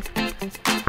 thank you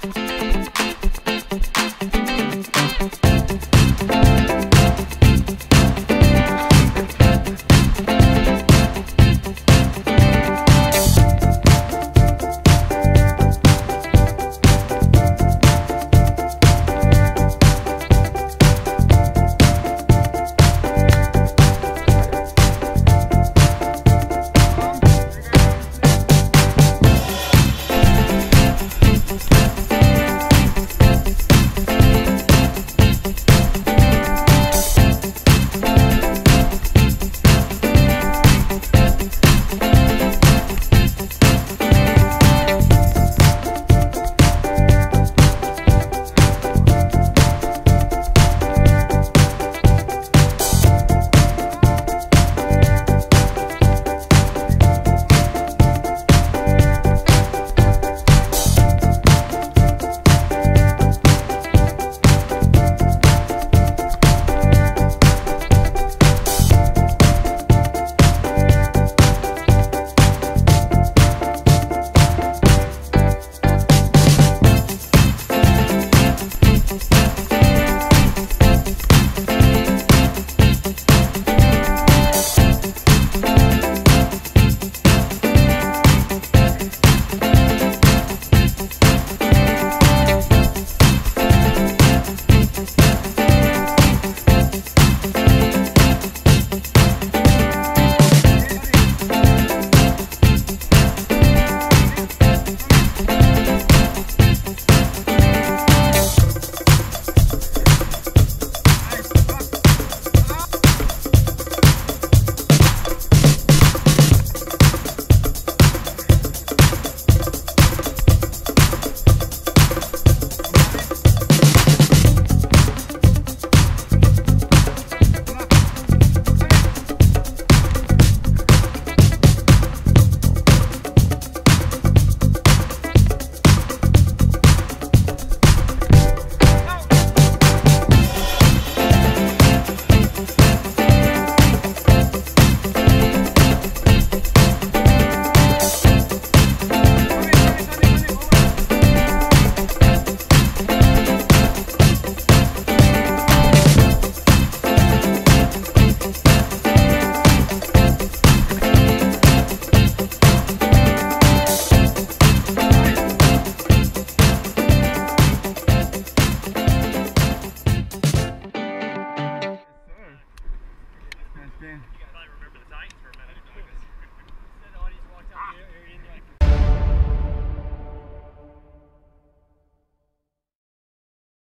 spin. You guys probably remember the Titans for a minute. Said walked out, in there.